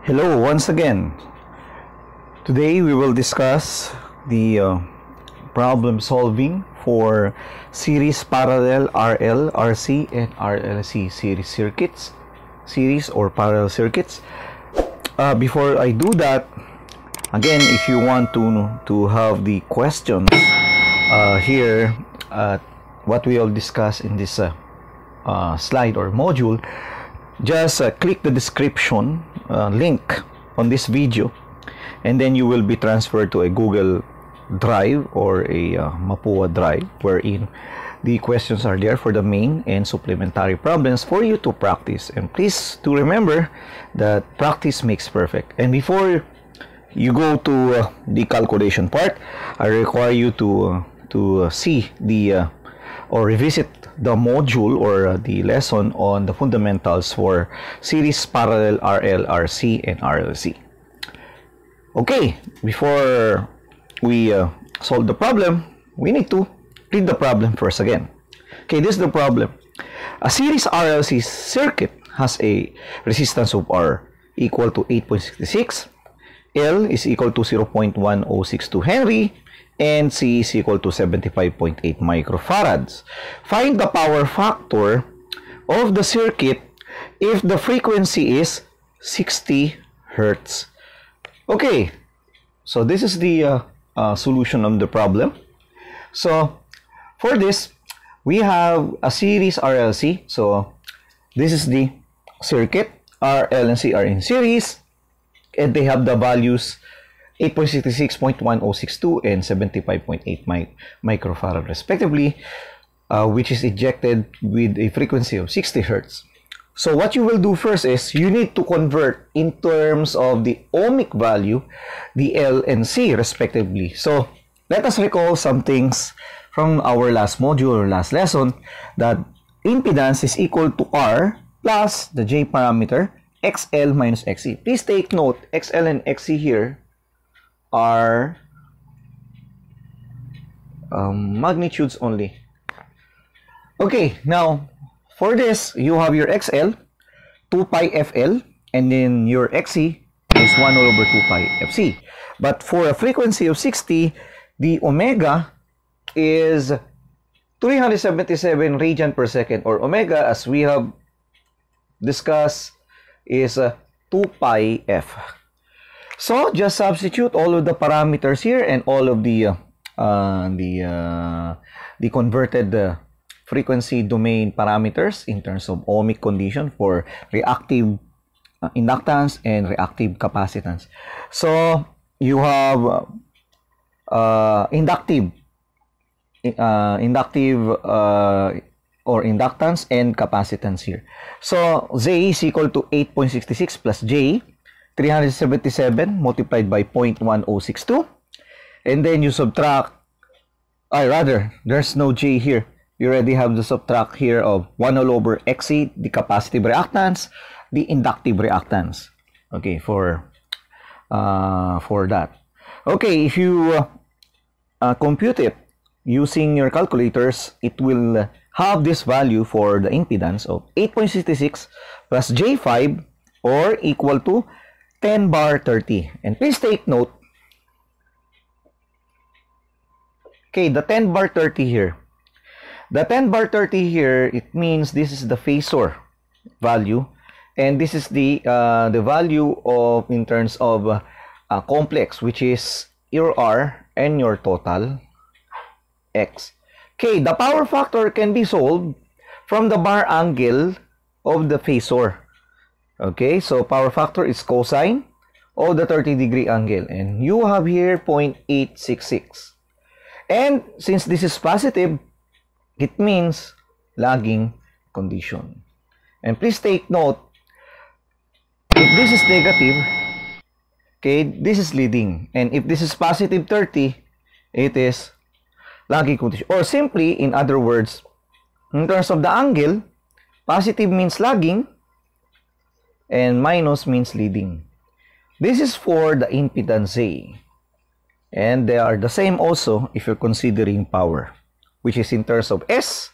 Hello once again. Today we will discuss the uh, problem solving for series parallel RL, RC, and RLC series circuits, series or parallel circuits. Uh, before I do that, again, if you want to to have the questions uh, here, uh, what we will discuss in this uh, uh, slide or module, just uh, click the description uh, link on this video and then you will be transferred to a Google Drive or a uh, Mapua Drive wherein the questions are there for the main and supplementary problems for you to practice. And please to remember that practice makes perfect. And before you go to uh, the calculation part I require you to uh, to uh, see the uh, or revisit the module or uh, the lesson on the fundamentals for series parallel RLRC and RLC. Okay, before we uh, solve the problem, we need to read the problem first again. Okay, this is the problem. A series RLC circuit has a resistance of R equal to 8.66, L is equal to 0.1062 Henry, and C is equal to 75.8 microfarads. Find the power factor of the circuit if the frequency is 60 hertz. Okay, so this is the uh, uh, solution of the problem. So for this, we have a series RLC. So this is the circuit. RL and C are in series and they have the values 8.66.1062 and 75.8 mic microfarad respectively, uh, which is ejected with a frequency of 60 hertz. So what you will do first is you need to convert in terms of the ohmic value, the L and C respectively. So let us recall some things from our last module or last lesson that impedance is equal to R plus the J parameter XL minus XC. Please take note, XL and XC here are um, magnitudes only. Okay, now for this, you have your XL, 2 pi FL, and then your XC is 1 over 2 pi FC. But for a frequency of 60, the omega is 377 radian per second, or omega, as we have discussed, is uh, 2 pi f. So just substitute all of the parameters here and all of the uh, uh, the uh, the converted uh, frequency domain parameters in terms of ohmic condition for reactive uh, inductance and reactive capacitance. So you have uh, inductive uh, inductive uh, or inductance and capacitance here. So Z is equal to 8.66 plus J 377 multiplied by 0.1062 and then you subtract I rather there's no J here. You already have the subtract here of 1 all over XC the capacitive reactance the inductive reactance. Okay for uh, for that. Okay if you uh, uh, compute it using your calculators it will have this value for the impedance of 8.66 plus J5 or equal to 10 bar 30. And please take note, okay, the 10 bar 30 here. The 10 bar 30 here, it means this is the phasor value. And this is the uh, the value of in terms of uh, complex, which is your R and your total X. Okay, the power factor can be solved from the bar angle of the phasor. Okay, so power factor is cosine of the 30 degree angle. And you have here 0.866. And since this is positive, it means lagging condition. And please take note, if this is negative, okay, this is leading. And if this is positive 30, it is lagging condition. Or simply, in other words, in terms of the angle, positive means lagging, and minus means leading. This is for the impedance A. And they are the same also if you're considering power, which is in terms of S,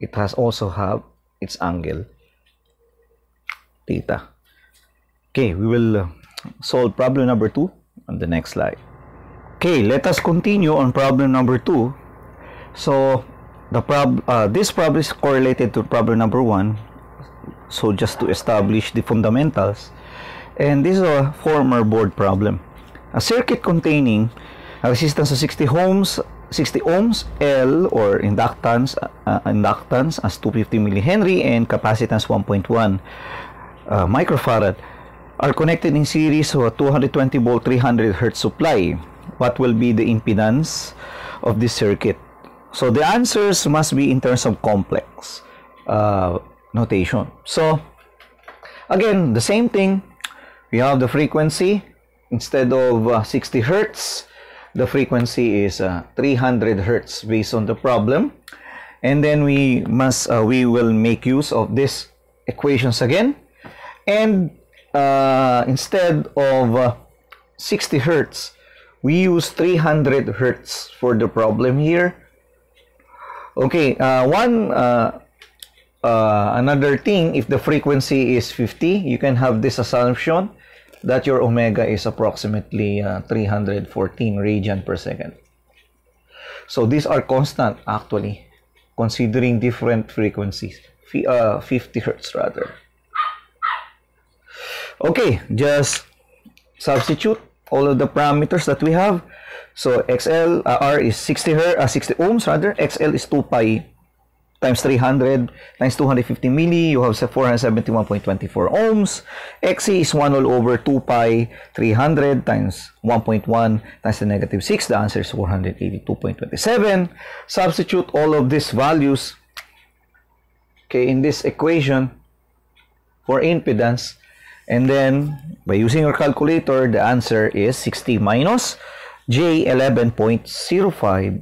it has also have its angle theta. Okay, we will uh, solve problem number two on the next slide. Okay, let us continue on problem number two. So, the prob uh, this problem is correlated to problem number one. So, just to establish the fundamentals. And this is a former board problem. A circuit containing a resistance of 60 ohms 60 ohms L or inductance uh, inductance as 250 millihenry and capacitance 1.1 uh, microfarad are connected in series to a 220 volt 300 hertz supply what will be the impedance of this circuit so the answers must be in terms of complex uh, notation. So again the same thing. We have the frequency instead of uh, 60 hertz. The frequency is uh, 300 hertz based on the problem. And then we must uh, we will make use of these equations again. And uh, instead of uh, 60 hertz we use 300 hertz for the problem here. Okay uh, one uh, another thing if the frequency is 50 you can have this assumption that your omega is approximately uh, 314 radian per second. So these are constant actually, considering different frequencies, uh, 50 hertz rather. Okay, just substitute all of the parameters that we have. So XL uh, R is 60 hertz, uh, 60 ohms rather. XL is 2 pi times 300 times 250 milli, you have 471.24 ohms. XC is 1 all over 2 pi 300 times 1.1 times the negative 6. The answer is 482.27. Substitute all of these values okay, in this equation for impedance. And then, by using your calculator, the answer is 60 minus J 11.05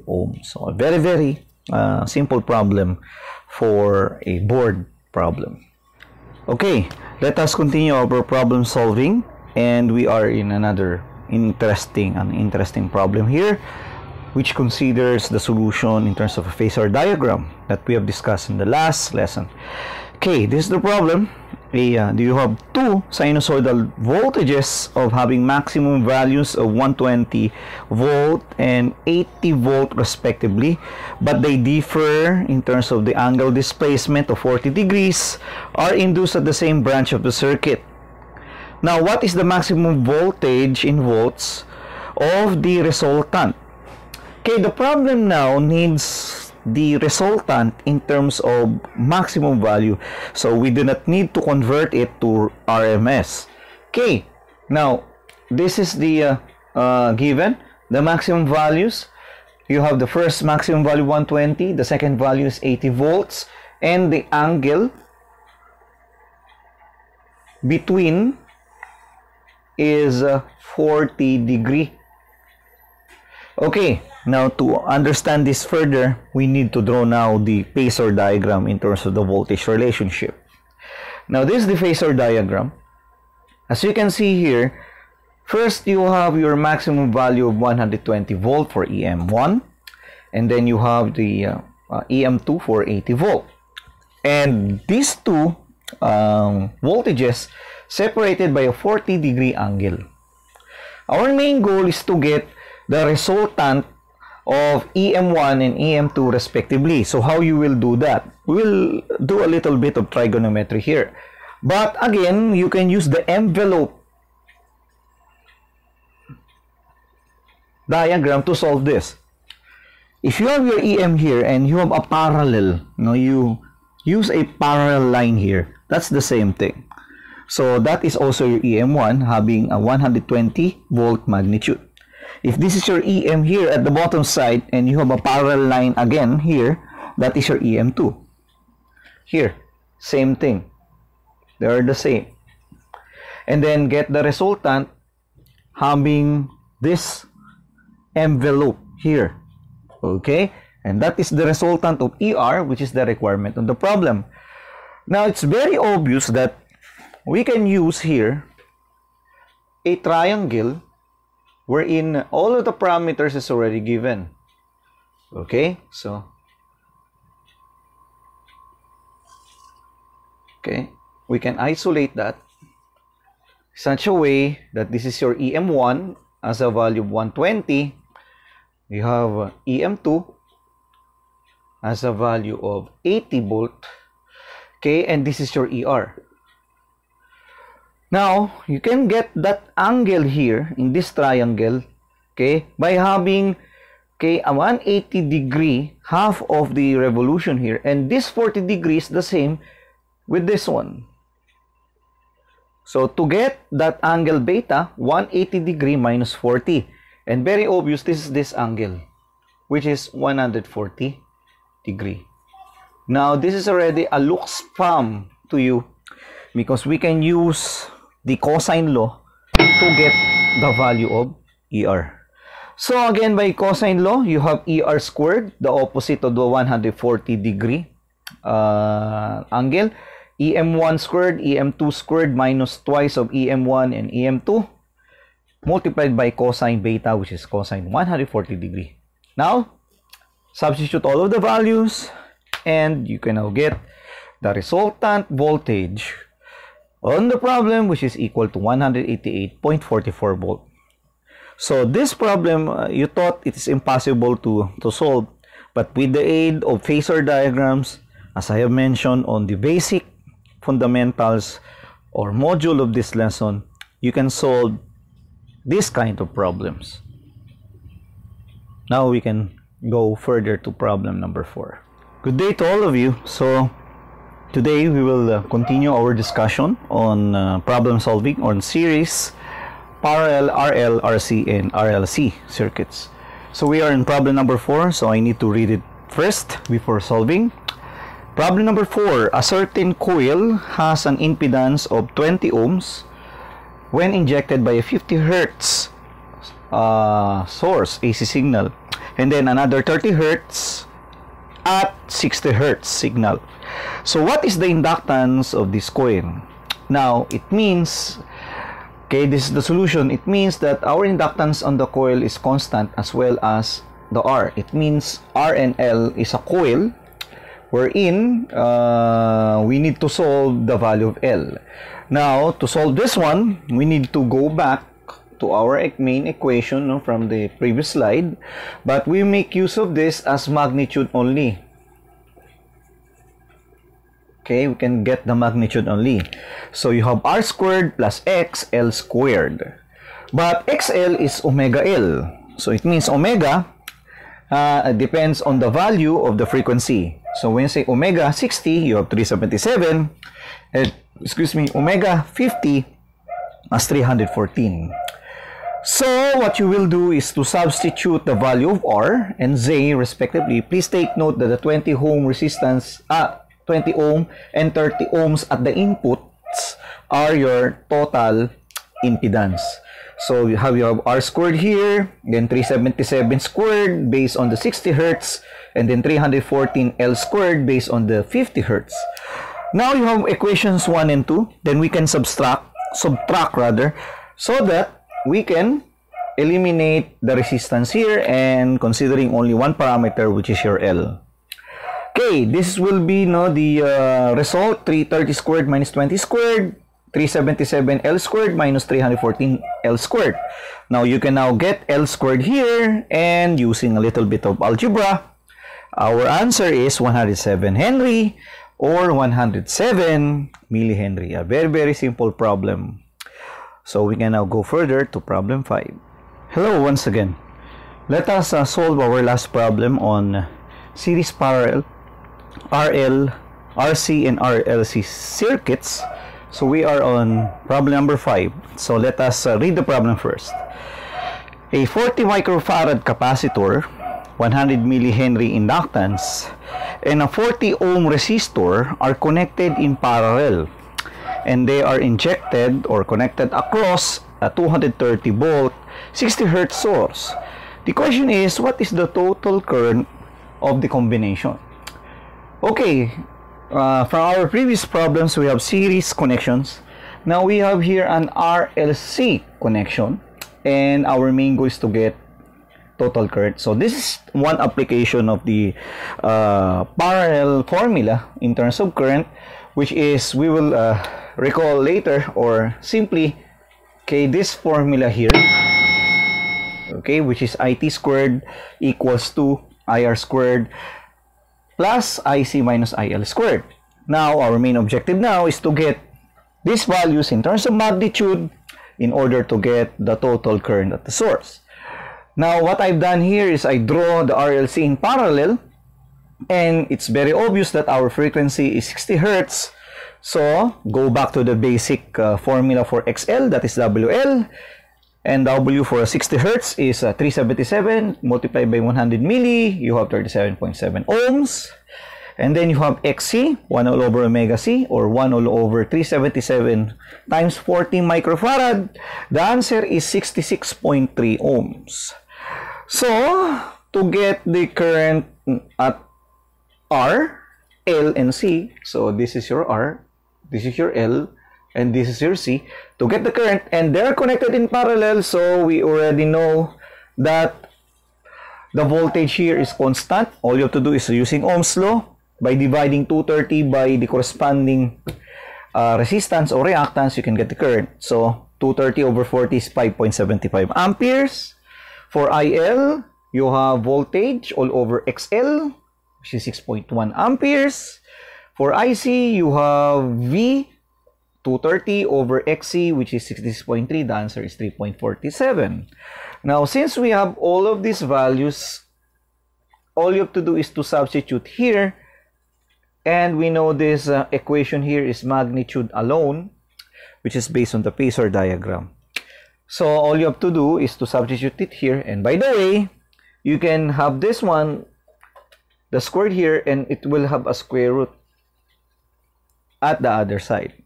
ohms. So, very, very uh, simple problem for a board problem. Okay, let us continue our problem solving and we are in another interesting an interesting problem here which considers the solution in terms of a phasor diagram that we have discussed in the last lesson. Okay, this is the problem. A, uh, you have two sinusoidal voltages of having maximum values of 120 volt and 80 volt respectively but they differ in terms of the angle displacement of 40 degrees are induced at the same branch of the circuit. Now what is the maximum voltage in volts of the resultant? Okay the problem now needs the resultant in terms of maximum value. So we do not need to convert it to RMS. Okay, now this is the uh, uh, given, the maximum values. You have the first maximum value 120, the second value is 80 volts, and the angle between is uh, 40 degree. Okay, now, to understand this further, we need to draw now the phasor diagram in terms of the voltage relationship. Now, this is the phasor diagram. As you can see here, first you have your maximum value of 120 volt for EM1, and then you have the uh, uh, EM2 for 80 volt. And these two um, voltages separated by a 40 degree angle. Our main goal is to get the resultant of EM1 and EM2 respectively. So how you will do that? We will do a little bit of trigonometry here. But again, you can use the envelope diagram to solve this. If you have your EM here and you have a parallel, you know, you use a parallel line here, that's the same thing. So that is also your EM1 having a 120 volt magnitude. If this is your EM here at the bottom side and you have a parallel line again here, that is your EM2. Here, same thing. They are the same. And then get the resultant having this envelope here. Okay? And that is the resultant of ER, which is the requirement of the problem. Now, it's very obvious that we can use here a triangle wherein all of the parameters is already given. Okay, so okay, we can isolate that. such a way that this is your EM1 as a value of 120. You have EM2 as a value of 80 volt. Okay, and this is your ER. Now, you can get that angle here in this triangle, okay, by having okay, a 180 degree half of the revolution here and this 40 degrees the same with this one. So to get that angle beta, 180 degree minus 40. And very obvious, this is this angle, which is 140 degree. Now, this is already a look spam to you because we can use the cosine law to get the value of ER. So again, by cosine law, you have ER squared, the opposite of the 140 degree uh, angle. EM1 squared, EM2 squared minus twice of EM1 and EM2 multiplied by cosine beta, which is cosine 140 degree. Now, substitute all of the values and you can now get the resultant voltage on the problem, which is equal to 188.44 volt. So this problem, uh, you thought it is impossible to, to solve, but with the aid of phasor diagrams, as I have mentioned on the basic fundamentals or module of this lesson, you can solve this kind of problems. Now we can go further to problem number four. Good day to all of you. So today we will uh, continue our discussion on uh, problem solving on series parallel RL, RC, and RLC circuits. So we are in problem number 4, so I need to read it first before solving. Problem number 4, a certain coil has an impedance of 20 ohms when injected by a 50 hertz uh, source AC signal and then another 30 hertz at 60 hertz signal. So what is the inductance of this coil? Now it means Okay, this is the solution. It means that our inductance on the coil is constant as well as the R. It means R and L is a coil wherein uh, we need to solve the value of L. Now, to solve this one, we need to go back to our main equation no, from the previous slide, but we make use of this as magnitude only okay we can get the magnitude only. So you have r squared plus x l squared. But xl is omega l. So it means omega uh, depends on the value of the frequency. So when you say omega 60 you have 377 and excuse me omega 50 as 314 so what you will do is to substitute the value of R and Z respectively. Please take note that the 20 ohm resistance, ah, 20 ohm and 30 ohms at the inputs are your total impedance. So you have your R squared here, then 377 squared based on the 60 hertz, and then 314 L squared based on the 50 hertz. Now you have equations 1 and 2, then we can subtract, subtract rather, so that we can eliminate the resistance here and considering only one parameter which is your L. Okay, this will be no the uh, result 330 squared minus 20 squared 377 L squared minus 314 L squared. Now you can now get L squared here and using a little bit of algebra, our answer is 107 Henry or 107 millihenry. A very very simple problem. So we can now go further to problem 5. Hello once again. Let us uh, solve our last problem on series parallel RL, RC, and RLC circuits. So we are on problem number 5. So let us uh, read the problem first. A 40 microfarad capacitor, 100 millihenry inductance, and a 40 ohm resistor are connected in parallel and they are injected or connected across a 230 volt 60 hertz source. The question is what is the total current of the combination? Okay, uh, from our previous problems, we have series connections. Now we have here an RLC connection and our main goal is to get total current. So this is one application of the uh, parallel formula in terms of current, which is we will uh, recall later or simply okay, this formula here, okay, which is IT squared equals to IR squared plus IC minus IL squared. Now, our main objective now is to get these values in terms of magnitude in order to get the total current at the source. Now, what I've done here is I draw the RLC in parallel and it's very obvious that our frequency is 60 Hertz. So, go back to the basic uh, formula for XL, that is WL. And W for 60 Hertz is uh, 377 multiplied by 100 milli, you have 37.7 ohms. And then you have XC, 1 all over omega C, or 1 all over 377 times 40 microfarad. The answer is 66.3 ohms. So, to get the current at R, L, and C, so this is your R, this is your L, and this is your C, to get the current, and they're connected in parallel, so we already know that the voltage here is constant. All you have to do is using Ohm's law, by dividing 230 by the corresponding uh, resistance or reactance, you can get the current. So, 230 over 40 is 5.75 amperes. For IL, you have voltage all over XL, which is 6.1 amperes. For IC, you have V, 230 over XC, which is 66.3. The answer is 3.47. Now, since we have all of these values, all you have to do is to substitute here and we know this uh, equation here is magnitude alone, which is based on the phasor diagram. So all you have to do is to substitute it here. And by the way, you can have this one, the squared here, and it will have a square root at the other side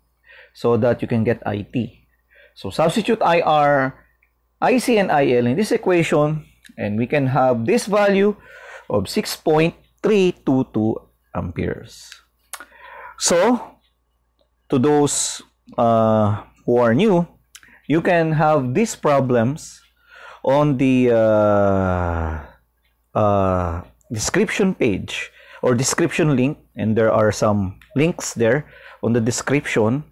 so that you can get IT. So substitute IR, IC, and IL in this equation, and we can have this value of 6.322 amperes. So, to those uh, who are new, you can have these problems on the uh, uh, description page or description link and there are some links there on the description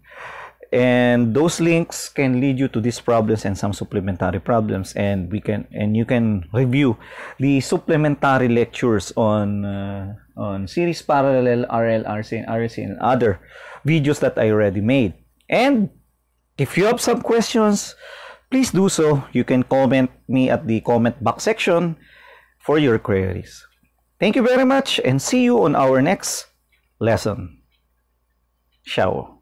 and those links can lead you to these problems and some supplementary problems. And we can and you can review the supplementary lectures on uh, on series parallel RL RC and RC and other videos that I already made. And if you have some questions please do so. You can comment me at the comment box section for your queries. Thank you very much and see you on our next lesson. Ciao